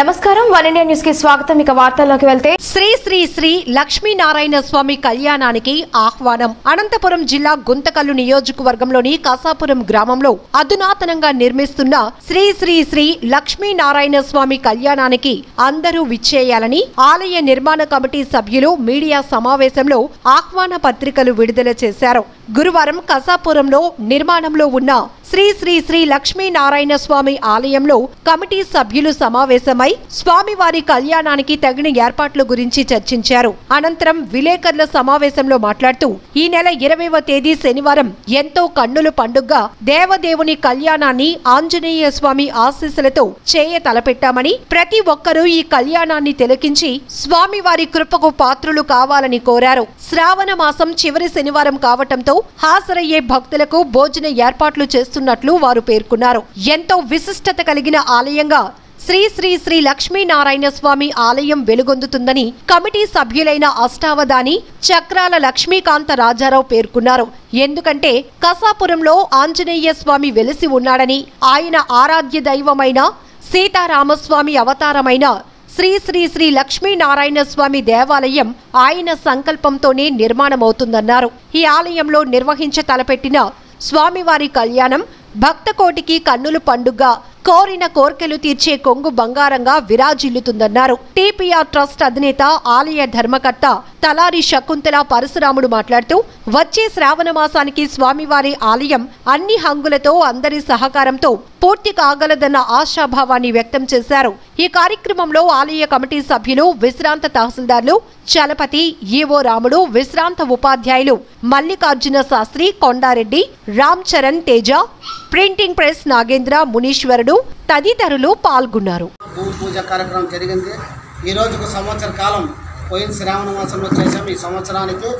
నమస్కారం. One India న్యూస్కి స్వాగతం. ఇక వార్తల్లోకి వెళ్తే శ్రీ శ్రీ శ్రీ లక్ష్మీనారాయణ స్వామి కళ్యాణానికి ఆహ్వానం. అనంతపురం జిల్లా గుంతకల్లు నియోజకవర్గంలోని కసాపురం గ్రామంలో అధునాతనంగా నిర్మిస్తున్న శ్రీ శ్రీ శ్రీ లక్ష్మీనారాయణ స్వామి కళ్యాణానికి అందరూ విచ్చేయాలని ఆలయ నిర్మాణ కమిటీ సభ్యులు మీడియా సమావేశంలో ఆహ్వాన పత్రికలు విడుదల చేశారు. గురువారం కసాపురంలో నిర్మాణంలో ఉన్న శ్రీ శ్రీ శ్రీ లక్ష్మీనారాయణ స్వామి ఆలయంలో కమిటీ సభ్యులు సమావేశమై స్వామివారి కళ్యాణానికి తగిన ఏర్పాట్ల గురించి చర్చించారు. అనంతరం విలేకరుల సమావేశంలో మాట్లాడుతూ ఈ నెల ఇరవైవ తేదీ శనివారం ఎంతో కన్నుల పండుగగా దేవదేవుని కళ్యాణాన్ని ఆంజనేయ స్వామి ఆశీస్సులతో చేయ తలపెట్టామని ప్రతి ఒక్కరూ ఈ కళ్యాణాన్ని తిలకించి స్వామివారి కృపకు పాత్రులు కావాలని కోరారు. శ్రావణ మాసం చివరి శనివారం కావటంతో హాజరయ్యే భక్తులకు భోజన ఏర్పాట్లు చేస్తున్నట్లు వారు పేర్కొన్నారు. ఎంతో విశిష్టత కలిగిన ఆలయంగా శ్రీ శ్రీ శ్రీ లక్ష్మీనారాయణ స్వామి ఆలయం వెలుగొందుతుందని కమిటీ సభ్యులైన అష్టావధాని చక్రాల లక్ష్మీకాంత రాజారావు పేర్కొన్నారు. ఎందుకంటే కసాపురంలో ఆంజనేయ స్వామి వెలిసి ఉన్నాడని ఆయన ఆరాధ్య దైవమైన సీతారామస్వామి అవతారమైన శ్రీ శ్రీ శ్రీ లక్ష్మీనారాయణ స్వామి దేవాలయం ఆయన సంకల్పంతోనే నిర్మాణమవుతుందన్నారు. ఈ ఆలయంలో నిర్వహించ తలపెట్టిన స్వామివారి కళ్యాణం భక్తకోటికి కన్నులు పండుగ కోరిన కోర్కెలు తీర్చే కొంగు బంగారంగా విరాజిల్లుతుందన్నారు. టీపీఆర్ ట్రస్ట్ అధినేత ఆలయ ధర్మకర్త తలారి శకుంతల పరశురాముడు మాట్లాడుతూ వచ్చే శ్రావణ మాసానికి స్వామివారి ఆలయం అన్ని హంగులతో అందరి సహకారంతో పూర్తి కాగలదన్న ఆశాభావాన్ని వ్యక్తం చేశారు. ఈ కార్యక్రమంలో ఆలయ కమిటీ సభ్యులు విశ్రాంత తహసీల్దార్లు చలపతి ఈవో రాముడు విశ్రాంత ఉపాధ్యాయులు మల్లికార్జున శాస్త్రి కొండారెడ్డి రామ్ చరణ్ తేజ ప్రింటింగ్ ప్రెస్ నాగేంద్ర మునీశ్వరుడు తదితరులు పాల్గొన్నారు. పూజ కార్యక్రమం జరిగింది. ఈ రోజుకు సంవత్సర కాలం పోయిన శ్రావణ మాసంలో చేసాం ఈ సంవత్సరానికి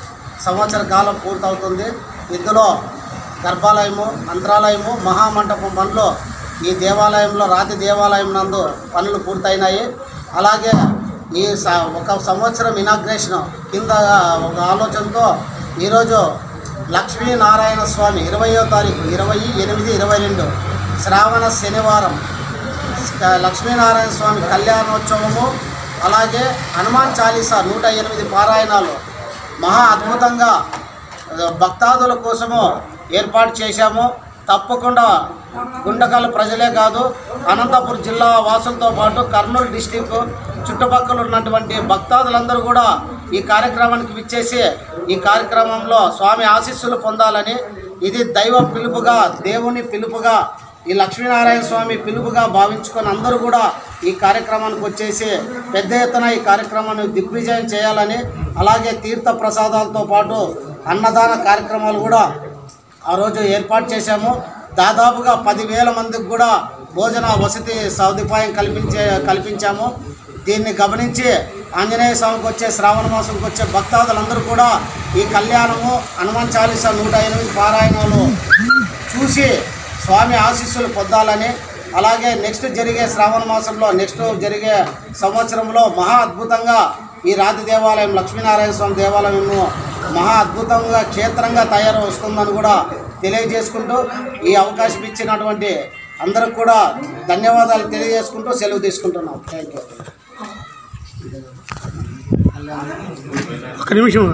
సంవత్సర కాలం పూర్తవుతుంది. ఇందులో గర్భాలయము మంత్రాలయము మహామంటపం పనులు ఈ దేవాలయంలో రాతి దేవాలయం నందు పనులు పూర్తయినాయి. అలాగే ఈ స ఒక సంవత్సరం ఇనాగ్రేషన్ కింద ఒక ఆలోచనతో ఈరోజు లక్ష్మీనారాయణ స్వామి ఇరవయో తారీఖు ఇరవై ఎనిమిది ఇరవై రెండు శ్రావణ శనివారం లక్ష్మీనారాయణ స్వామి కళ్యాణోత్సవము అలాగే హనుమాన్ చాలీసా నూట ఎనిమిది పారాయణాలు మహా అద్భుతంగా భక్తాదుల కోసము ఏర్పాటు చేశాము. తప్పకుండా గుండకల్ ప్రజలే కాదు అనంతపురం జిల్లా వాసులతో పాటు కర్నూలు డిస్టిక్ చుట్టుపక్కల ఉన్నటువంటి భక్తాదులందరూ కూడా ఈ కార్యక్రమానికి విచ్చేసి ఈ కార్యక్రమంలో స్వామి ఆశీస్సులు పొందాలని ఇది దైవ పిలుపుగా దేవుని పిలుపుగా ఈ లక్ష్మీనారాయణ స్వామి పిలుపుగా భావించుకొని అందరూ కూడా ఈ కార్యక్రమానికి వచ్చేసి పెద్ద ఎత్తున ఈ కార్యక్రమాన్ని దిగ్విజయం చేయాలని అలాగే తీర్థ ప్రసాదాలతో పాటు అన్నదాన కార్యక్రమాలు కూడా ఆ రోజు ఏర్పాటు చేశాము. దాదాపుగా పదివేల మందికి కూడా భోజన వసతి సదుపాయం కల్పించే కల్పించాము. దీన్ని గమనించి ఆంజనేయ స్వామికి వచ్చే శ్రావణ మాసంకి వచ్చే భక్తాదులందరూ కూడా ఈ కళ్యాణము హనుమాన్ చాలీసా నూట ఎనిమిది పారాయణాలు చూసి స్వామి ఆశీస్సులు పొందాలని అలాగే నెక్స్ట్ జరిగే శ్రావణ మాసంలో నెక్స్ట్ జరిగే సంవత్సరంలో మహా అద్భుతంగా ఈ రాతి దేవాలయం లక్ష్మీనారాయణ స్వామి దేవాలయము మహా అద్భుతంగా క్షేత్రంగా తయారు వస్తుందని కూడా తెలియజేసుకుంటూ ఈ అవకాశం ఇచ్చినటువంటి అందరికి కూడా ధన్యవాదాలు తెలియజేసుకుంటూ సెలవు తీసుకుంటున్నాం. థ్యాంక్ యూ ఒక నిమిషం.